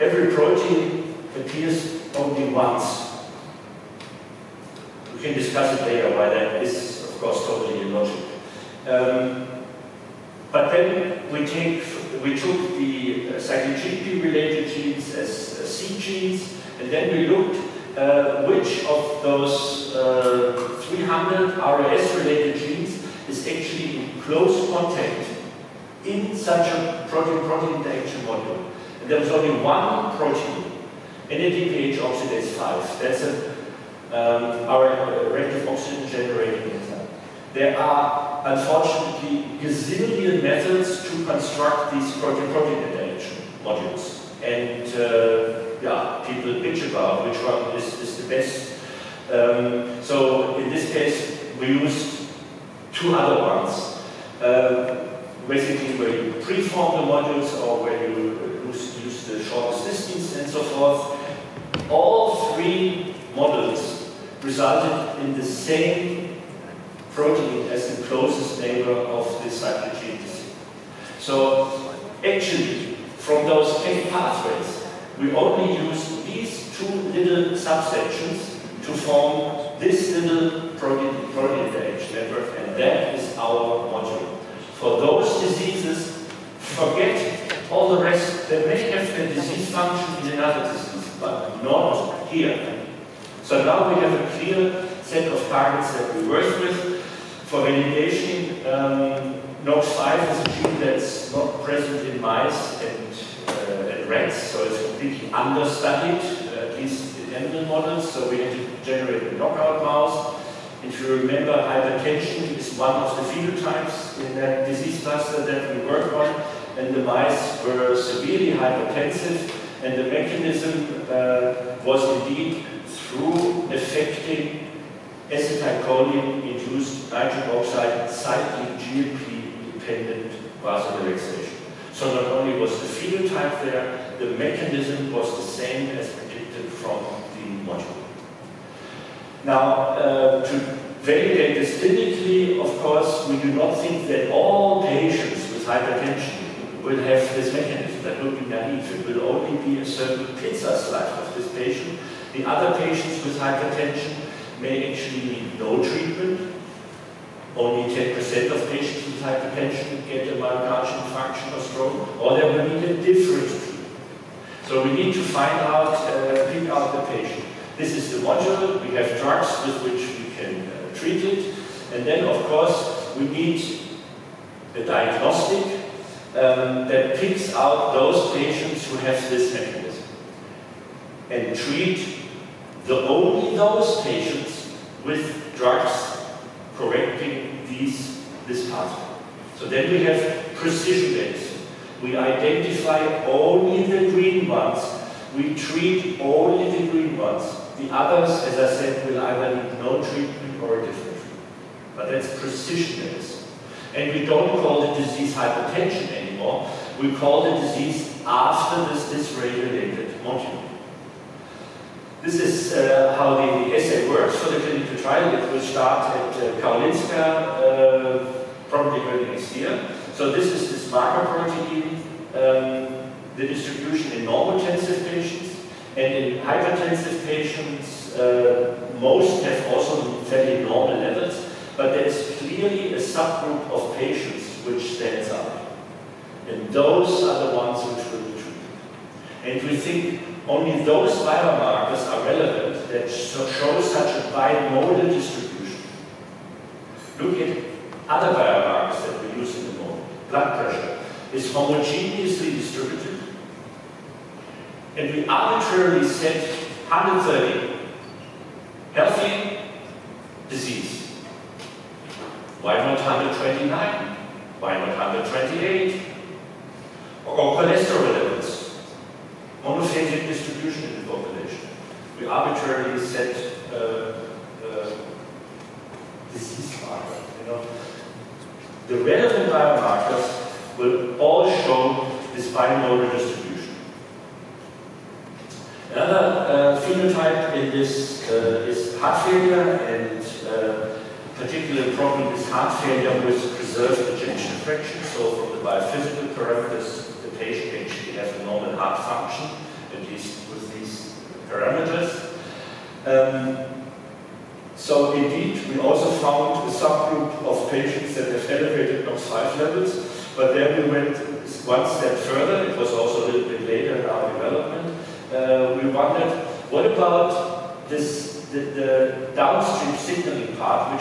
every protein appears only once. We can discuss it later why that is, of course, totally illogical. Um, but then we take we took the uh, cyclic GMP related genes as seed genes, and then we looked uh, which of those uh, 300 ROS related genes is actually in close contact in such a protein-protein interaction module. There was only one protein, NADPH oxidase 5. That's a, um, our reactive oxygen generating enzyme. There are, unfortunately, gazillion methods to construct these protein-protein interaction modules. And uh, yeah, people bitch about which one is, is the best. Um, so in this case, we used two other ones. Um, basically where you preform the modules or where you the shortest distance and so forth. All three models resulted in the same protein as the closest neighbor of the cyclic. So actually, from those eight pathways, we only use these two little subsections to form this little protein, protein interaction network, and that is our module. For those diseases, forget They may have a disease function in another disease, but not here. So now we have a clear set of targets that we work with. For validation, um, NOX5 is a gene that's not present in mice and, uh, and rats, so it's completely understudied, at least in animal models. So we had to generate a knockout mouse. If you remember, hypertension is one of the phenotypes in that disease cluster that we work on, and the mice were severely hypertensive, and the mechanism uh, was indeed through affecting acetylcholine-induced nitric oxide cyclic GMP-dependent vasodilation. So not only was the phenotype there, the mechanism was the same as predicted from the module. Now, uh, to validate this clinically, of course, we do not think that all patients with hypertension will have this mechanism. That would be naive. It will only be a certain pizza slice of this patient. The other patients with hypertension may actually need no treatment. Only 10% of patients with hypertension get a myocardial infarction or stroke, or they will need a different treatment. So we need to find out, uh, pick out the patient. This is the module. We have drugs with which we can uh, treat it. And then, of course, we need a diagnostic um, that picks out those patients who have this mechanism and treat the only those patients with drugs correcting these, this pathway. So then we have precision medicine. We identify only the green ones. We treat only the green ones. The others, as I said, will either need no treatment or a different treatment. But that's precision medicine. And we don't call the disease hypertension anymore. We call the disease after this dysregulated module. This is uh, how the assay works for the clinical trial. It will start at uh, Karolinska uh, probably early next year. So this is this marker protein, um, the distribution in normotensive patients. And in hypertensive patients, uh, most have also fairly normal levels, but there's clearly a subgroup of patients which stands out. And those are the ones which will be treated. And we think only those biomarkers are relevant that show such a bimodal distribution. Look at other biomarkers that we use in the moment. Blood pressure is homogeneously distributed and we arbitrarily set 130 healthy disease. Why not 129? Why not 128? Or, cholesterol levels, monophasic distribution in the population. We arbitrarily set uh, uh, disease marker. You know, the relevant biomarkers will all show this bimodal distribution. Another uh, phenotype in this uh, is heart failure, and uh, particular problem is heart failure with preserved ejection fraction. So from the biophysical parameters, computation, actually have a normal heart function, at least with these parameters. Um, so indeed, we also found a subgroup of patients that have elevated NOX5 levels, but then we went one step further, it was also a little bit later in our development, uh, we wondered, what about this, the, the downstream signaling part,